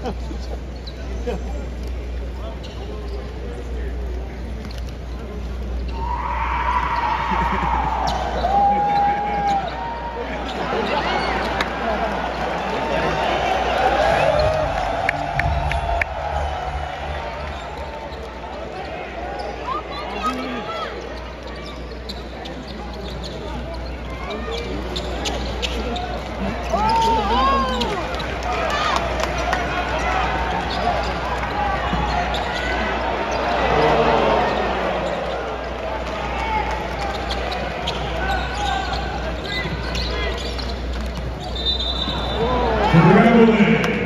Oh. Traveling.